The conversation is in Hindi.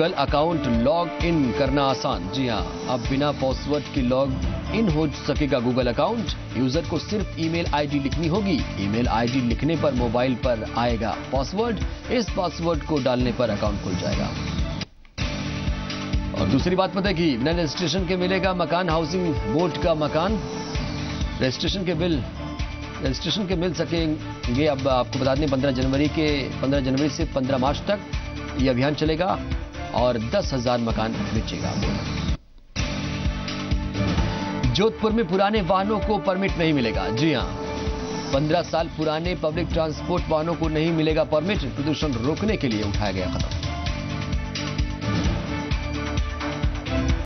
गूगल अकाउंट लॉग इन करना आसान। जी हाँ, अब बिना पासवर्ड के लॉग इन हो सकेगा गूगल अकाउंट यूज़र को सिर्फ़ ईमेल आईडी लिखनी होगी। ईमेल आईडी लिखने पर मोबाइल पर आएगा पासवर्ड इस पासवर्ड को डालने पर अकाउंट खुल जाएगा। और दूसरी बात पता है कि बिना रजिस्ट्रेशन के मिलेगा मकान हाउसिंग बोर्ड का मकान। रजिस्ट्रेशन के बिल रजिस्ट्रेशन के मिल सकेंगे। अब आपको बता दें, पंद्रह जनवरी के, पंद्रह जनवरी से पंद्रह मार्च तक ये अभियान चलेगा। और दस हज़ार मकान बेचेगा। जोधपुर में पुराने वाहनों को परमिट नहीं मिलेगा। जी हाँ, पंद्रह साल पुराने पब्लिक ट्रांसपोर्ट वाहनों को नहीं मिलेगा परमिट प्रदूषण रोकने के लिए उठाया गया कदम।